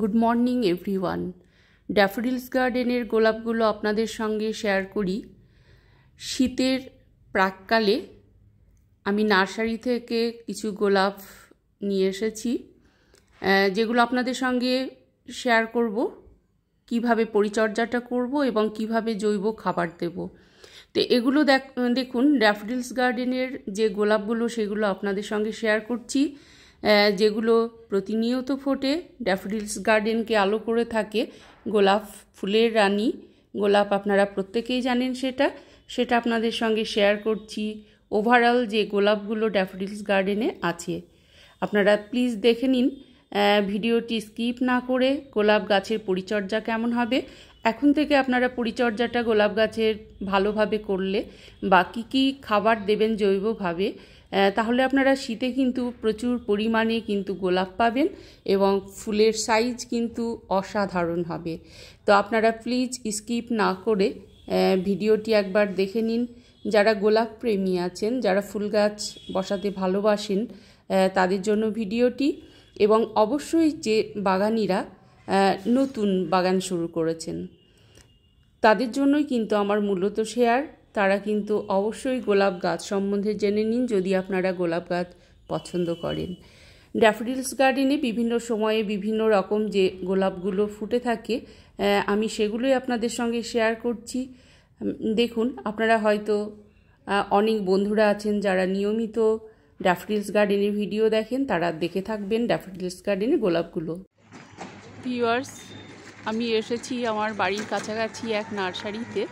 Good morning everyone daffodils গার্ডেনের গোলাপগুলো আপনাদের সঙ্গে শেয়ার করি। শীতের প্রাককালে আমি নার্সারি থেকে কিছু গোলাপ নিয়ে এসেছি। যেগুলো আপনাদের সঙ্গে শেয়ার করব, কীভাবে পরিচর্যাটা করব এবং কীভাবে জৈব খাবার দেব। তো এগুলো দেখুন ড্যাফোডিলস গার্ডেনের যে গোলাপগুলো, সেগুলো আপনাদের সঙ্গে শেয়ার করছি। যেগুলো প্রতিনিয়ত ফোটে, ড্যাফোডিলস গার্ডেনকে আলো করে থাকে, গোলাপ ফুলের রানী, গোলাপ আপনারা প্রত্যেকেই জানেন সেটা সেটা আপনাদের সঙ্গে শেয়ার করছি। ওভারঅল যে গোলাপগুলো ড্যাফোডিলস গার্ডেনে আছে। আপনারা প্লিজ দেখে নিন ভিডিওটি স্কিপ না করে গোলাপ গাছের পরিচর্যা কেমন হবে। এখন থেকে আপনারা পরিচর্যাটা গোলাপ গাছের ভালোভাবে করলে বা কী কী খাবার দেবেন জৈবভাবে তাহলে আপনারা শীতে কিন্তু প্রচুর পরিমাণে কিন্তু গোলাপ পাবেন এবং ফুলের সাইজ কিন্তু অসাধারণ হবে। তো আপনারা প্লিজ স্কিপ না করে ভিডিওটি একবার দেখে নিন। যারা গোলাপ প্রেমী আছেন, যারা ফুল গাছ বসাতে ভালোবাসেন তাদের জন্য ভিডিওটি। এবং অবশ্যই যে বাগানিরা নতুন বাগান শুরু করেছেন, তাদের জন্যই কিন্তু আমার মূলত শেয়ার তারা কিন্তু অবশ্যই গোলাপ গাছ সম্বন্ধে জেনে নিন যদি আপনারা গোলাপ গাছ পছন্দ করেন। ড্যাফডিলস গার্ডেনে বিভিন্ন সময়ে বিভিন্ন রকম যে গোলাপগুলো ফুটে থাকে আমি সেগুলোই আপনাদের সঙ্গে শেয়ার করছি। দেখুন, আপনারা হয়তো অনেক বন্ধুরা আছেন যারা নিয়মিত ড্যাফডিলস গার্ডেনের ভিডিও দেখেন, তারা দেখে থাকবেন ড্যাফডিলস গার্ডেনে গোলাপগুলো। ভিউয়ার্স, আমি এসেছি আমার বাড়ির কাছাকাছি এক নার্সারিতে।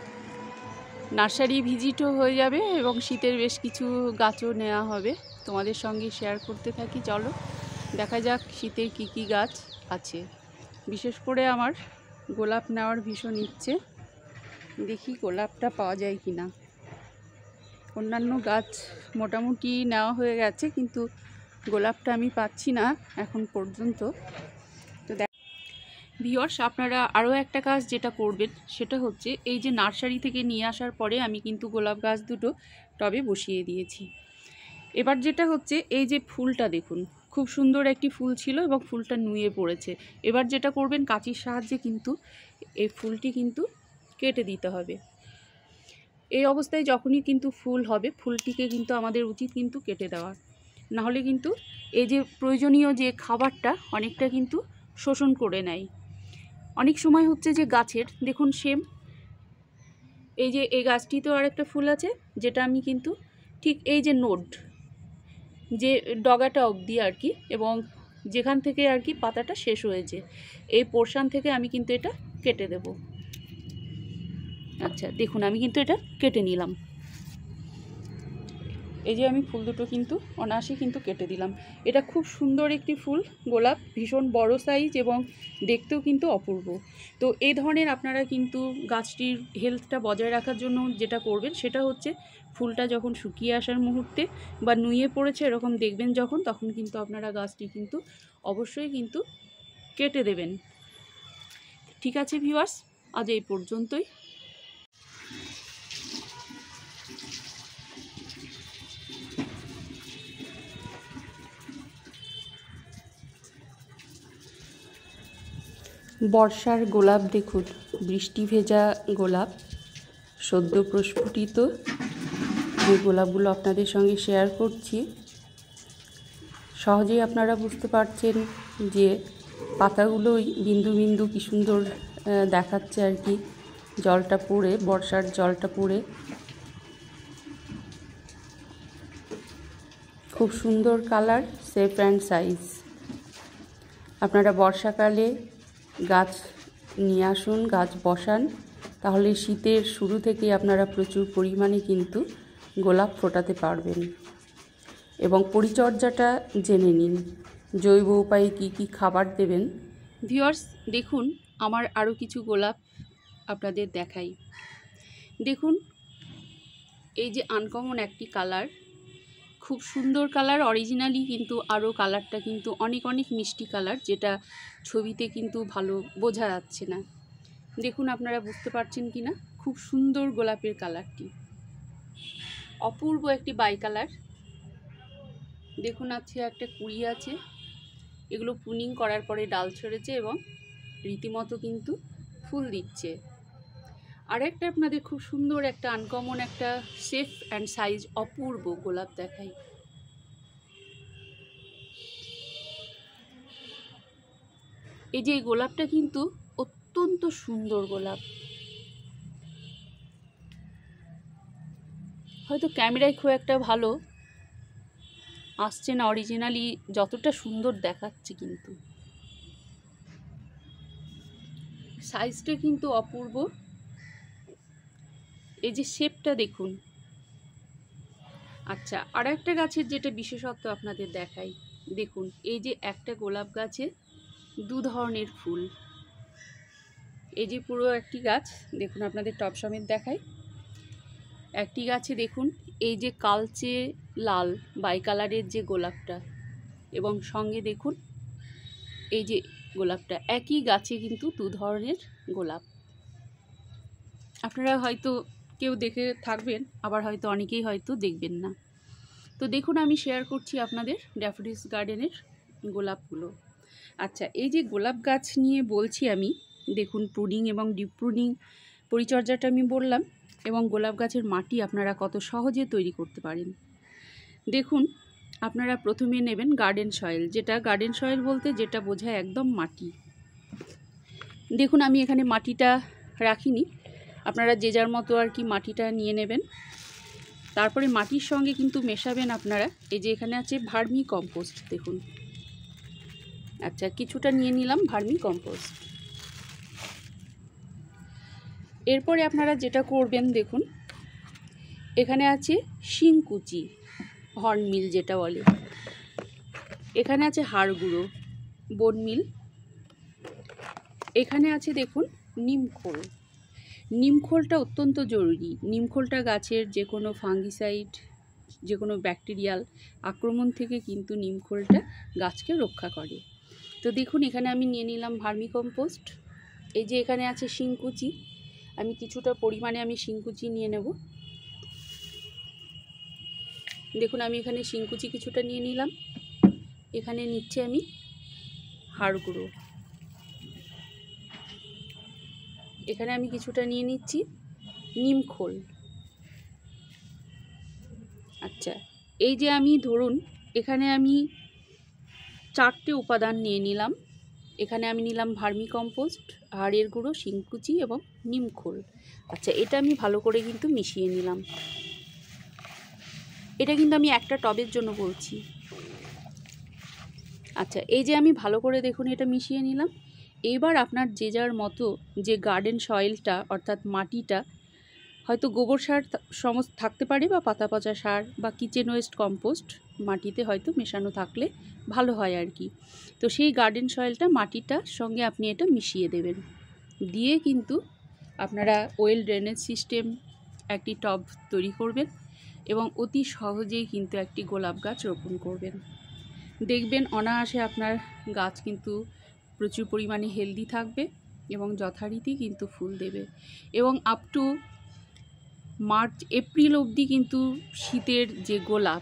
নার্সারি ভিজিটও হয়ে যাবে এবং শীতের বেশ কিছু গাছও নেওয়া হবে। তোমাদের সঙ্গে শেয়ার করতে থাকি, চলো। দেখা যাক শীতের কি কি গাছ আছে। বিশেষ করে আমার গোলাপ নেওয়ার ভীষণ ইচ্ছে। দেখি গোলাপটা পাওয়া যায় কি না অন্যান্য গাছ মোটামুটি নেওয়া হয়ে গেছে, কিন্তু গোলাপটা আমি পাচ্ছি না এখন পর্যন্ত। ভিওর্স আপনারা আরও একটা কাজ যেটা করবেন, সেটা হচ্ছে এই যে নার্সারি থেকে নিয়ে আসার পরে আমি কিন্তু গোলাপ গাছ দুটো টবে বসিয়ে দিয়েছি। এবার যেটা হচ্ছে, এই যে ফুলটা দেখুন, খুব সুন্দর একটি ফুল ছিল এবং ফুলটা নুয়ে পড়েছে। এবার যেটা করবেন, কাঁচির সাহায্যে কিন্তু এই ফুলটি কিন্তু কেটে দিতে হবে। এই অবস্থায় যখনই কিন্তু ফুল হবে, ফুলটিকে কিন্তু আমাদের উচিত কিন্তু কেটে দেওয়া। নাহলে কিন্তু এই যে প্রয়োজনীয় যে খাবারটা, অনেকটা কিন্তু শোষণ করে নেয়। অনেক সময় হচ্ছে যে গাছের, দেখুন সেম, এই যে এই গাছটিতেও আরেকটা ফুল আছে, যেটা আমি কিন্তু ঠিক এই যে নোট যে ডগাটা অবধি আর কি, এবং যেখান থেকে আর কি পাতাটা শেষ হয়েছে, এই পোর্শান থেকে আমি কিন্তু এটা কেটে দেব। আচ্ছা দেখুন, আমি কিন্তু এটা কেটে নিলাম। এই যে আমি ফুল দুটো কিন্তু অনায়াসে কিন্তু কেটে দিলাম। এটা খুব সুন্দর একটি ফুল, গোলাপ, ভীষণ বড় সাইজ এবং দেখতেও কিন্তু অপূর্ব। তো এই ধরনের আপনারা কিন্তু গাছটির হেলথটা বজায় রাখার জন্য যেটা করবেন সেটা হচ্ছে ফুলটা যখন শুকিয়ে আসার মুহূর্তে বা নুয়ে পড়েছে এরকম দেখবেন যখন, তখন কিন্তু আপনারা গাছটি কিন্তু অবশ্যই কিন্তু কেটে দেবেন। ঠিক আছে ভিউয়ার্স আজ এই পর্যন্তই। বর্ষার গোলাপ দেখুন, বৃষ্টি ভেজা গোলাপ, সদ্য প্রস্ফুটিত। যে গোলাপগুলো আপনাদের সঙ্গে শেয়ার করছি, সহজেই আপনারা বুঝতে পারছেন যে পাতাগুলোই বিন্দু বিন্দু কী সুন্দর দেখাচ্ছে আর কি। জলটা পড়ে, বর্ষার জলটা পড়ে। খুব সুন্দর কালার সেফ অ্যান্ড সাইজ আপনারা বর্ষাকালে গাছ নিয়ে আসুন, গাছ বসান। তাহলে শীতের শুরু থেকেই আপনারা প্রচুর পরিমাণে কিন্তু গোলাপ ফোটাতে পারবেন। এবং পরিচর্যাটা জেনে নিন। জৈব উপায়ে কি কি খাবার দেবেন? ভিওর্স দেখুন, আমার আরও কিছু গোলাপ আপনাদের দেখাই। দেখুন, এই যে আনকমন একটি কালার খুব সুন্দর কালার অরিজিনালি কিন্তু আরও কালারটা কিন্তু অনেক অনেক মিষ্টি কালার যেটা ছবিতে কিন্তু ভালো বোঝা যাচ্ছে না। দেখুন আপনারা বুঝতে পারছেন কি না খুব সুন্দর গোলাপের কালারটি অপূর্ব একটি বাই কালার দেখুন আছে একটা কুড়ি আছে। এগুলো পুনিং করার পরে ডাল ছড়েছে এবং রীতিমতো কিন্তু ফুল দিচ্ছে। আর একটা আপনাদের খুব সুন্দর একটা আনকমন একটা শেফ অ্যান্ড সাইজ অপূর্ব গোলাপ দেখাই। এই যে এই গোলাপটা কিন্তু অত্যন্ত সুন্দর গোলাপ। হয়তো ক্যামেরায় খুব একটা ভালো আসছে না অরিজিনালি যতটা সুন্দর দেখাচ্ছে কিন্তু। সাইজটা কিন্তু অপূর্ব। এই যে শেপটা দেখুন। আচ্ছা আর একটা গাছের যেটা বিশেষত্ব আপনাদের দেখাই, দেখুন, এই যে একটা গোলাপ গাছে দু ধরনের ফুল। এই যে পুরো একটি গাছ, দেখুন আপনাদের টপ সমেত দেখাই। একটি গাছে দেখুন, এই যে কালচে লাল বাই কালারের যে গোলাপটা এবং সঙ্গে দেখুন, এই যে গোলাপটা, একই গাছে কিন্তু দু ধরনের গোলাপ। আপনারা হয়তো কেউ দেখে থাকবেন, আবার হয়তো অনেকেই হয়তো দেখবেন না। তো দেখুন, আমি শেয়ার করছি আপনাদের ড্যাফোডিস গার্ডেনের গোলাপগুলো। আচ্ছা এই যে গোলাপ গাছ নিয়ে বলছি আমি, দেখুন প্রুনিং এবং ডিপ প্রুনিং পরিচর্যাটা আমি বললাম এবং গোলাপ গাছের মাটি আপনারা কত সহজে তৈরি করতে পারেন। দেখুন, আপনারা প্রথমে নেবেন গার্ডেন সয়েল যেটা গার্ডেন সয়েল বলতে যেটা বোঝায় একদম মাটি। দেখুন, আমি এখানে মাটিটা রাখিনি আপনারা যে যার মতো আর কি মাটিটা নিয়ে নেবেন। তারপরে মাটির সঙ্গে কিন্তু মেশাবেন আপনারা। এই যে এখানে আছে ভার্মি কম্পোস্ট, দেখুন। আচ্ছা কিছুটা নিয়ে নিলাম ভার্মি কম্পোস্ট। এরপরে আপনারা যেটা করবেন, দেখুন, এখানে আছে শিংকুচি, হর্নমিল যেটা বলে। এখানে আছে হাড় গুঁড়ো বনমিল। এখানে আছে, দেখুন, নিমখোল। নিমখোলটা অত্যন্ত জরুরি। নিমখোলটা গাছের যে কোনো ফাঙ্গিসাইড যে কোনো ব্যাকটেরিয়াল আক্রমণ থেকে কিন্তু নিমখোলটা গাছকে রক্ষা করে। তো দেখুন, এখানে আমি নিয়ে নিলাম ভার্মি কম্পোস্ট এই যে এখানে আছে শিংকুচি। আমি কিছুটা পরিমাণে আমি শিংকুচি নিয়ে নেব। দেখুন, আমি এখানে শিংকুচি কিছুটা নিয়ে নিলাম। এখানে নিচ্ছে আমি হাড় গুঁড়ো এখানে আমি কিছুটা নিয়ে নিচ্ছি নিমখোল আচ্ছা এই যে আমি ধরুন এখানে আমি চারটে উপাদান নিয়ে নিলাম। এখানে আমি নিলাম ভার্মি কম্পোস্ট হাড়ের গুঁড়ো, শিংকুচি এবং নিমখোল আচ্ছা এটা আমি ভালো করে কিন্তু মিশিয়ে নিলাম। এটা কিন্তু আমি একটা টবের জন্য বলছি। আচ্ছা এই যে আমি ভালো করে দেখুন এটা মিশিয়ে নিলাম। এবার আপনার যে যার মতো যে গার্ডেন সয়েলটা অর্থাৎ মাটিটা, হয়তো গোবর সার সমস্ত থাকতে পারে বা পাতা পচা সার বা কিচেন ওয়েস্ট কম্পোস্ট মাটিতে হয়তো মেশানো থাকলে ভালো হয় আর কি। তো সেই গার্ডেন সয়েলটা মাটিটার সঙ্গে আপনি এটা মিশিয়ে দেবেন। দিয়ে কিন্তু আপনারা ওয়েল ড্রেনেজ সিস্টেম একটি টব তৈরি করবেন এবং অতি সহজেই কিন্তু একটি গোলাপ গাছ রোপণ করবেন। দেখবেন অনায়াসে আপনার গাছ কিন্তু প্রচুর পরিমাণে হেলদি থাকবে এবং যথারীতি কিন্তু ফুল দেবে। এবং আপ টু মার্চ, এপ্রিল অবধি কিন্তু শীতের যে গোলাপ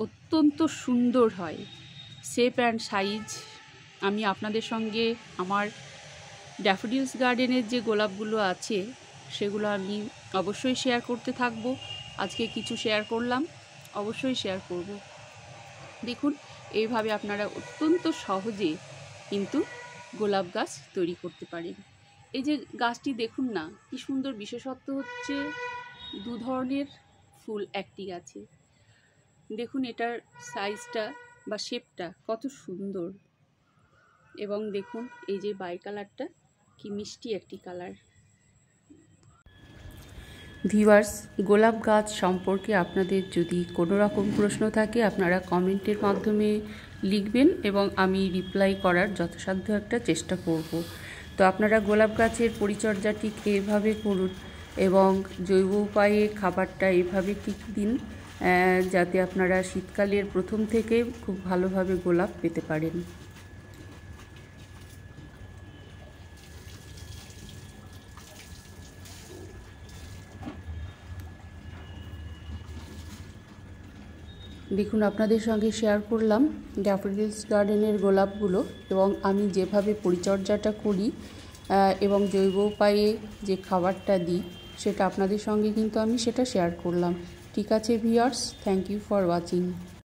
অত্যন্ত সুন্দর হয়। শেপ অ্যান্ড সাইজ আমি আপনাদের সঙ্গে আমার ড্যাফোডিলস গার্ডেনের যে গোলাপগুলো আছে, সেগুলো আমি অবশ্যই শেয়ার করতে থাকব। আজকে কিছু শেয়ার করলাম, অবশ্যই শেয়ার করব। দেখুন, এইভাবে আপনারা অত্যন্ত সহজে কিন্তু গোলাপ গাছ তৈরি করতে পারেন এই যে গাছটি দেখুন না, কি সুন্দর বিশেষত্ব হচ্ছে দু ধরনের ফুল একটি গাছে। দেখুন এটার সাইজটা বা শেপটা কত সুন্দর। এবং দেখুন এই যে বাই কালারটা কি মিষ্টি একটি কালার ভিভার্স গোলাপ গাছ সম্পর্কে আপনাদের যদি কোনো রকম প্রশ্ন থাকে, আপনারা কমেন্টের মাধ্যমে লিখবেন এবং আমি রিপ্লাই করার যথাসাধ্য একটা চেষ্টা করব। তো আপনারা গোলাপ গাছের পরিচর্যা ঠিক এভাবে করুন এবং জৈব উপায়ে খাবারটা এভাবে ঠিক দিন যাতে আপনারা শীতকালের প্রথম থেকে খুব ভালোভাবে গোলাপ পেতে পারেন। দেখুন, আপনাদের সঙ্গে শেয়ার করলাম ড্যাফোডিলস গার্ডেনের গোলাপগুলো এবং আমি যেভাবে পরিচর্যাটা করি এবং জৈব উপায়ে যে খাবারটা দিই, সেটা আপনাদের সঙ্গে কিন্তু আমি সেটা শেয়ার করলাম। ঠিক আছে viewers thank you for watching